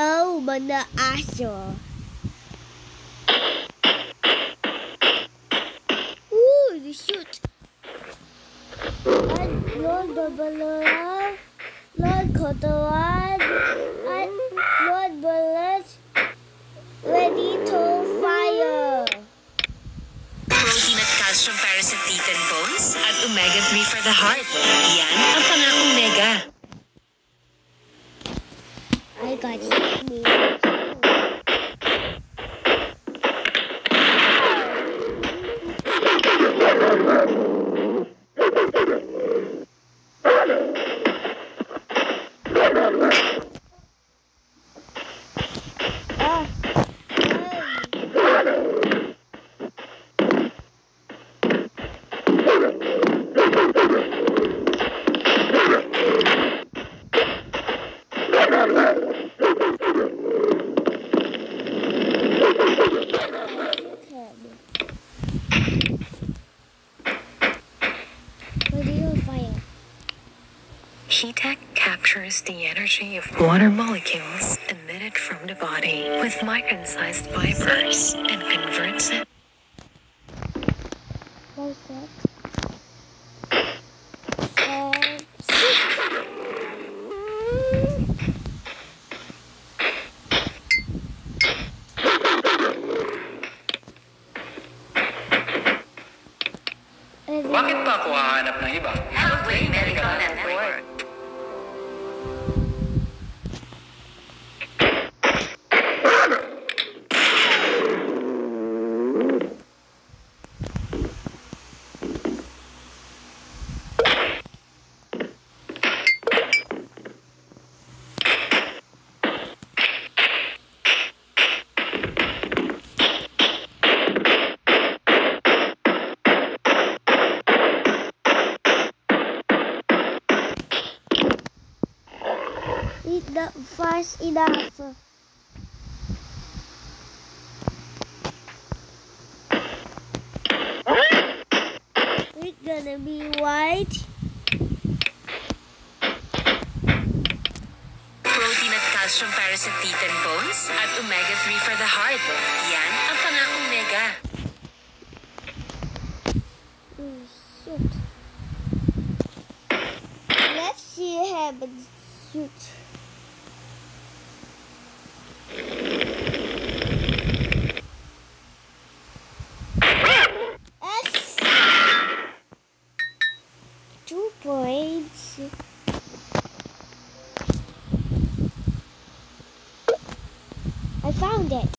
Oh, mana aso. Ooh, the shoot. And Lord Babalola, Lord Kotawan, and Lord Bullet, ready to fire. Protein at calcium para sa teeth and bones at omega-3 for the heart. Yan ang pangakong mega. I got me. Ay. Ready to fire. HEATTECH captures the energy of water molecules emitted from the body with micron-sized fibers and converts it What's that? Bakit pa ako hahanap ng iba? Healthway Medical Network. Eat the fast enough. It's gonna be white. Protein at calcium para sa teeth and bones at omega-3 for the heart. Yan ang pangakong mega. Shoot. Let's see a shoot. Found it.